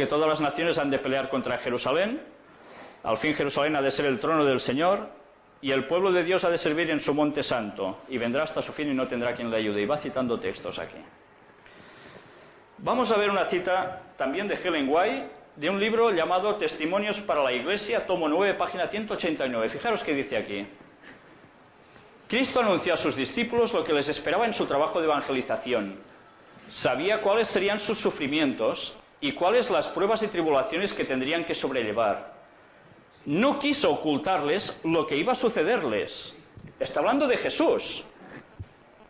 que todas las naciones han de pelear contra Jerusalén. Al fin Jerusalén ha de ser el trono del Señor y el pueblo de Dios ha de servir en su monte santo y vendrá hasta su fin y no tendrá quien le ayude. Y va citando textos aquí. Vamos a ver una cita también de Helen White de un libro llamado Testimonios para la Iglesia, tomo 9, página 189. Fijaros qué dice aquí. Cristo anunció a sus discípulos lo que les esperaba en su trabajo de evangelización. Sabía cuáles serían sus sufrimientos y cuáles las pruebas y tribulaciones que tendrían que sobrellevar. No quiso ocultarles lo que iba a sucederles. Está hablando de Jesús.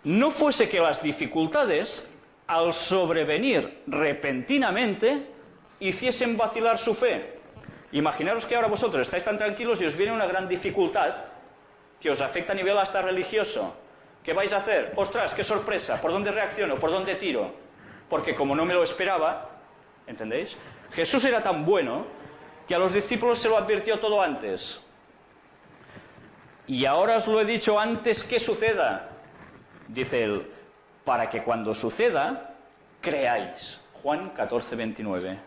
No fuese que las dificultades, al sobrevenir repentinamente, hiciesen vacilar su fe. Imaginaros que ahora vosotros estáis tan tranquilos y os viene una gran dificultad que os afecta a nivel hasta religioso. ¿Qué vais a hacer? Ostras, qué sorpresa, ¿por dónde reacciono? ¿Por dónde tiro? Porque como no me lo esperaba, ¿entendéis? Jesús era tan bueno que a los discípulos se lo advirtió todo antes. Y ahora os lo he dicho antes que suceda, dice él, para que cuando suceda, creáis. Juan 14, 29.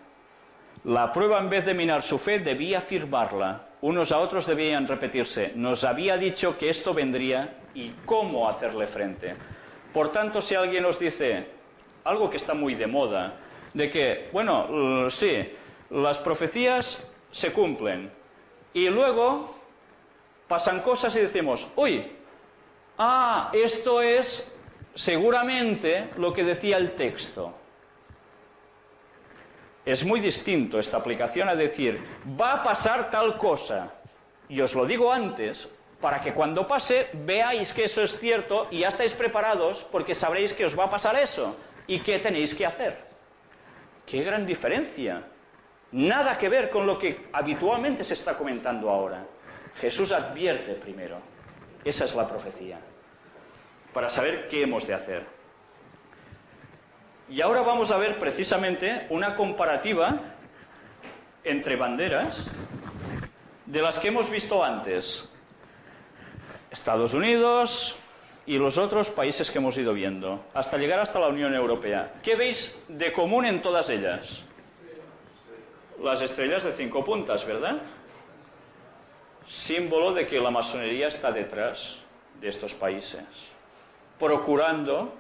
La prueba, en vez de minar su fe, debía afirmarla. Unos a otros debían repetirse. Nos había dicho que esto vendría y cómo hacerle frente. Por tanto, si alguien os dice algo que está muy de moda, de que, bueno, sí, las profecías se cumplen y luego pasan cosas y decimos, uy, ah, esto es seguramente lo que decía el texto. Es muy distinto esta aplicación a decir, va a pasar tal cosa. Y os lo digo antes, para que cuando pase veáis que eso es cierto y ya estáis preparados porque sabréis que os va a pasar eso y qué tenéis que hacer. Qué gran diferencia. Nada que ver con lo que habitualmente se está comentando ahora. Jesús advierte primero. Esa es la profecía. Para saber qué hemos de hacer. Y ahora vamos a ver precisamente una comparativa entre banderas de las que hemos visto antes. Estados Unidos y los otros países que hemos ido viendo, hasta llegar hasta la Unión Europea. ¿Qué veis de común en todas ellas? Las estrellas de cinco puntas, ¿verdad? Símbolo de que la masonería está detrás de estos países, procurando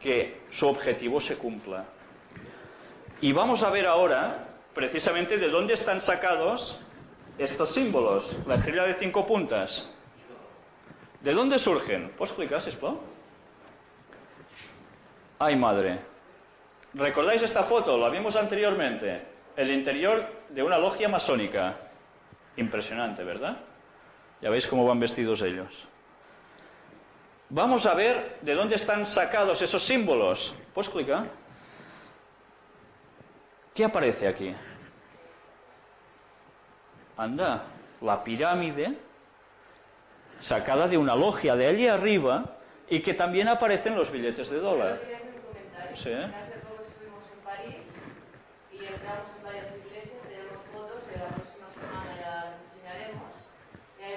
que su objetivo se cumpla. Y vamos a ver ahora precisamente de dónde están sacados estos símbolos, la estrella de cinco puntas. ¿De dónde surgen? ¿Puedes explicar, Sispo? Ay, madre. ¿Recordáis esta foto? La vimos anteriormente. El interior de una logia masónica. Impresionante, ¿verdad? Ya veis cómo van vestidos ellos. Vamos a ver de dónde están sacados esos símbolos. ¿Puedes clicar? ¿Qué aparece aquí? Anda, la pirámide sacada de una logia de allí arriba y que también aparece en los billetes de dólar. Sí.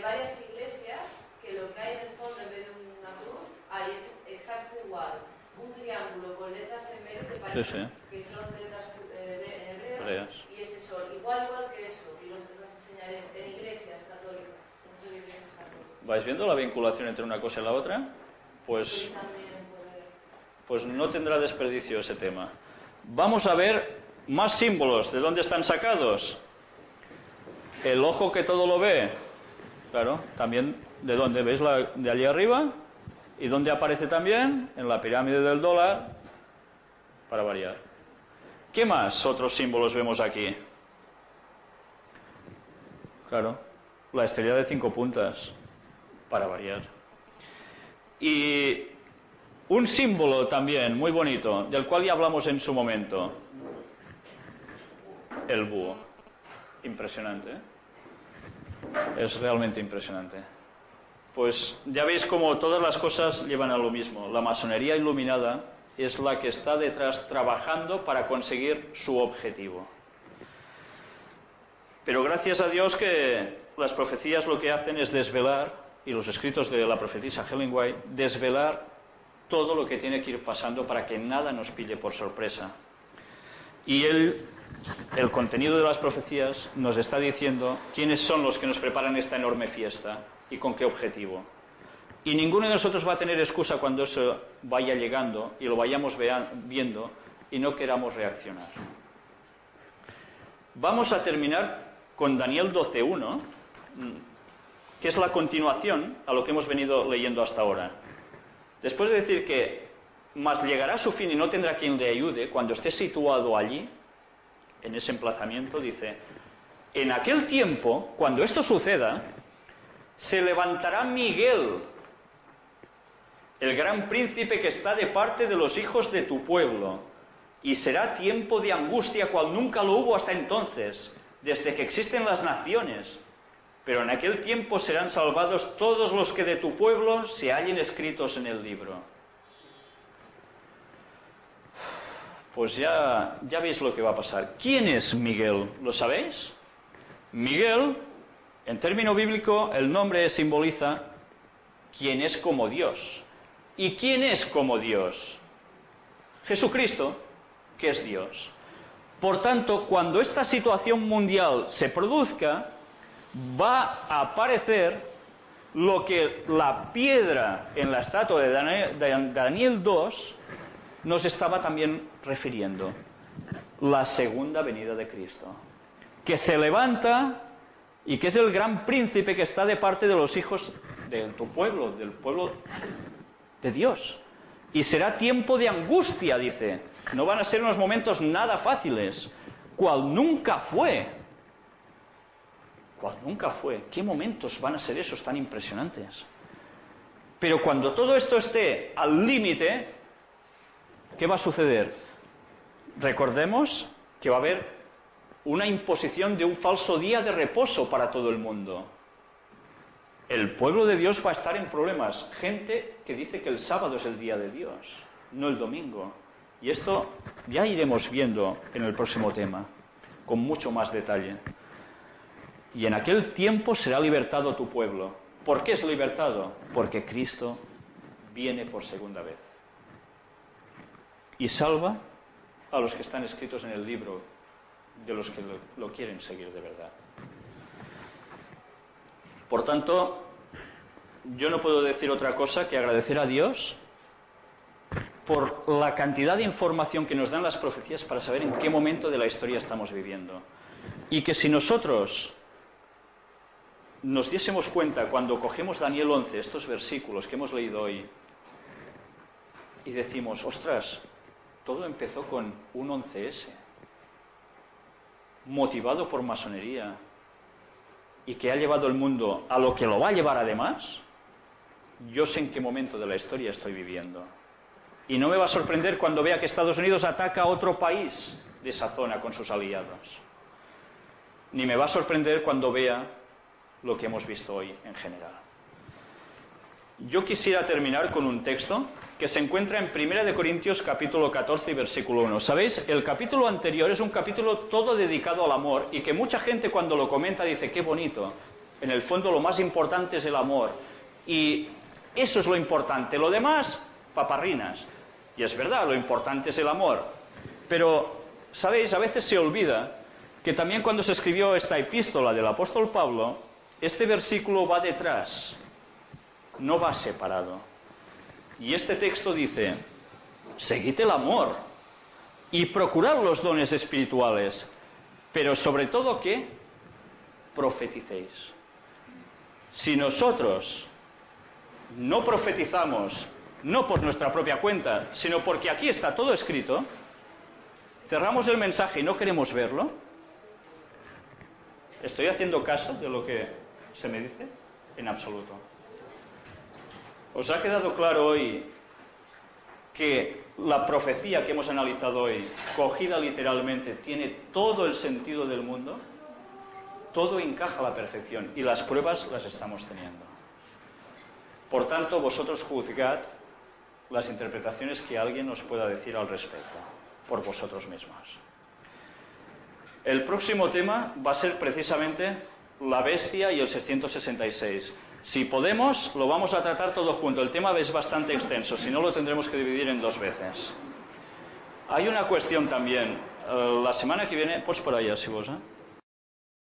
Varias iglesias, que lo que hay en el fondo en vez de ahí es exacto igual. Un triángulo con letras en medio que parece sí, sí. que son letras eh, hebreas y ese sol. Igual, igual que eso. Y los, enseñaré en católicas. En iglesias católicas. ¿Vais viendo la vinculación entre una cosa y la otra? Pues, pues no tendrá desperdicio ese tema. Vamos a ver más símbolos. ¿De dónde están sacados? El ojo que todo lo ve. Claro, también de dónde veis la, de allí arriba ¿Y dónde aparece también? En la pirámide del dólar, para variar. ¿Qué más otros símbolos vemos aquí? Claro, la estrella de cinco puntas, para variar. Y un símbolo también muy bonito, del cual ya hablamos en su momento, el búho. Impresionante. ¿eh? Es realmente impresionante. Pues ya veis cómo todas las cosas llevan a lo mismo. La masonería iluminada es la que está detrás trabajando para conseguir su objetivo. Pero gracias a Dios que las profecías lo que hacen es desvelar, y los escritos de la profetisa Helen White, desvelar todo lo que tiene que ir pasando para que nada nos pille por sorpresa. Y el el contenido de las profecías nos está diciendo quiénes son los que nos preparan esta enorme fiesta y con qué objetivo. Y ninguno de nosotros va a tener excusa cuando eso vaya llegando y lo vayamos viendo y no queramos reaccionar. Vamos a terminar con Daniel 12.1, que es la continuación a lo que hemos venido leyendo hasta ahora. Después de decir que más llegará a su fin y no tendrá quien le ayude, cuando esté situado allí, en ese emplazamiento, dice, en aquel tiempo, cuando esto suceda, se levantará Miguel, el gran príncipe que está de parte de los hijos de tu pueblo, y será tiempo de angustia cual nunca lo hubo hasta entonces, desde que existen las naciones. Pero en aquel tiempo serán salvados todos los que de tu pueblo se hallen escritos en el libro. Pues ya, ya veis lo que va a pasar. ¿Quién es Miguel? ¿Lo sabéis? Miguel, en término bíblico, el nombre simboliza quién es como Dios. ¿Y quién es como Dios? Jesucristo, que es Dios. Por tanto, cuando esta situación mundial se produzca, va a aparecer lo que la piedra en la estatua de Daniel, de Daniel 2 nos estaba también refiriendo la segunda venida de Cristo, que se levanta y que es el gran príncipe que está de parte de los hijos de tu pueblo, del pueblo de Dios. Y será tiempo de angustia, dice. No van a ser unos momentos nada fáciles, cual nunca fue. Cual nunca fue. ¿Qué momentos van a ser esos tan impresionantes? Pero cuando todo esto esté al límite, ¿qué va a suceder? Recordemos que va a haber una imposición de un falso día de reposo para todo el mundo. El pueblo de Dios va a estar en problemas. Gente que dice que el sábado es el día de Dios, no el domingo. Y esto ya iremos viendo en el próximo tema, con mucho más detalle. Y en aquel tiempo será libertado tu pueblo. ¿Por qué es libertado? Porque Cristo viene por segunda vez y salva a los que están escritos en el libro de los que lo, quieren seguir de verdad. Por tanto, yo no puedo decir otra cosa que agradecer a Dios por la cantidad de información que nos dan las profecías para saber en qué momento de la historia estamos viviendo. Y que si nosotros nos diésemos cuenta cuando cogemos Daniel 11, estos versículos que hemos leído hoy, y decimos, ostras, todo empezó con un 11S, motivado por masonería, y que ha llevado el mundo a lo que lo va a llevar además, yo sé en qué momento de la historia estoy viviendo. Y no me va a sorprender cuando vea que Estados Unidos ataca a otro país de esa zona con sus aliados. Ni me va a sorprender cuando vea lo que hemos visto hoy en general. Yo quisiera terminar con un texto que se encuentra en 1 Corintios capítulo 14 y versículo 1. ¿Sabéis? El capítulo anterior es un capítulo todo dedicado al amor y que mucha gente cuando lo comenta dice, qué bonito. En el fondo lo más importante es el amor. Y eso es lo importante. Lo demás, paparrinas. Y es verdad, lo importante es el amor. Pero, ¿sabéis? A veces se olvida que también cuando se escribió esta epístola del apóstol Pablo, este versículo va detrás, no va separado. Y este texto dice, seguid el amor y procurad los dones espirituales, pero sobre todo que profeticéis. Si nosotros no profetizamos, no por nuestra propia cuenta, sino porque aquí está todo escrito, cerramos el mensaje y no queremos verlo, ¿estoy haciendo caso de lo que se me dice? En absoluto. ¿Os ha quedado claro hoy que la profecía que hemos analizado hoy, cogida literalmente, tiene todo el sentido del mundo? Todo encaja a la perfección y las pruebas las estamos teniendo. Por tanto, vosotros juzgad las interpretaciones que alguien nos pueda decir al respecto, por vosotros mismos. El próximo tema va a ser precisamente la bestia y el 666. Si podemos, lo vamos a tratar todo junto. El tema es bastante extenso, si no lo tendremos que dividir en dos veces. Hay una cuestión también Eh, la setmana que viene, pots parar ja, si vols, eh?